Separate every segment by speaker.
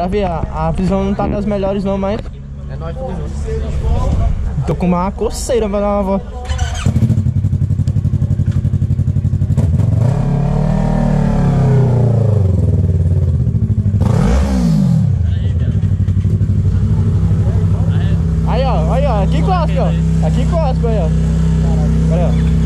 Speaker 1: Bora ver, a, a visão não tá das melhores não, mas...
Speaker 2: É nóis.
Speaker 1: Tô com uma coceira pra dar uma avó. Aí, ó, aqui em ó. Aqui em ó
Speaker 3: aí,
Speaker 1: ó. Olha, ó.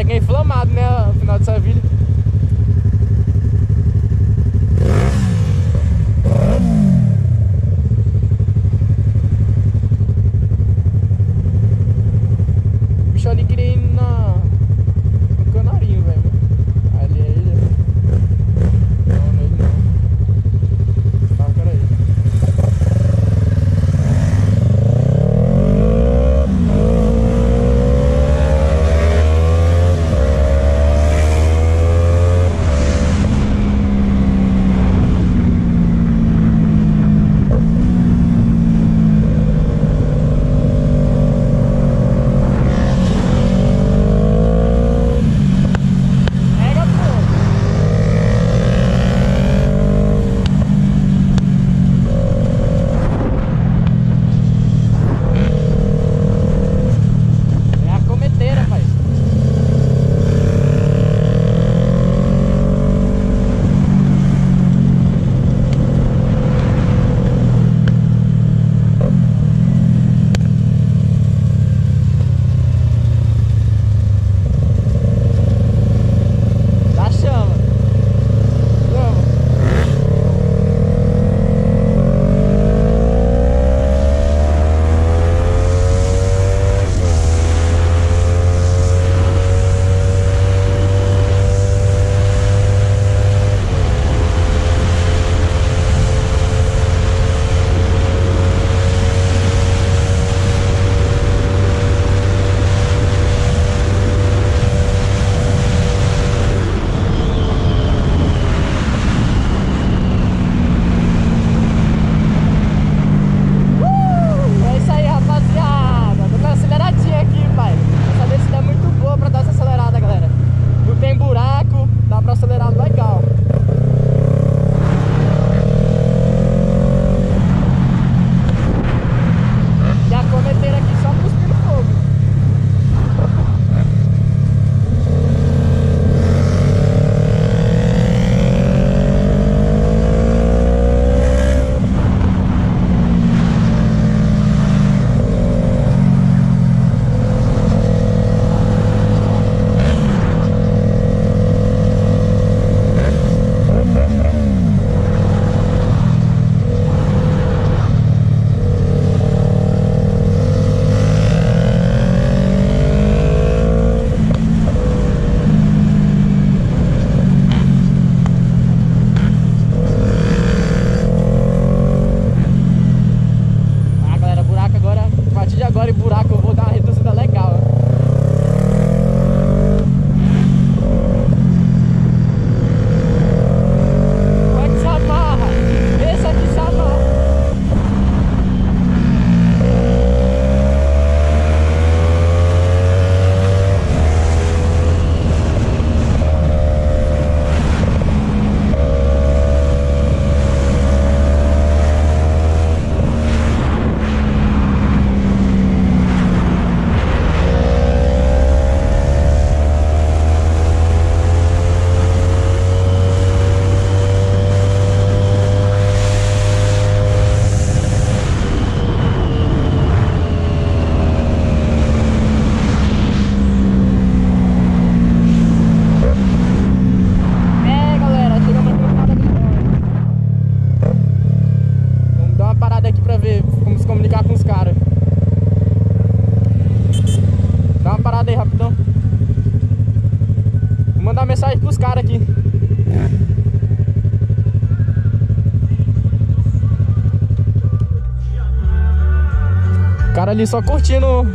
Speaker 1: cara que é inflamado, né? No final dessa vida. ali só curtindo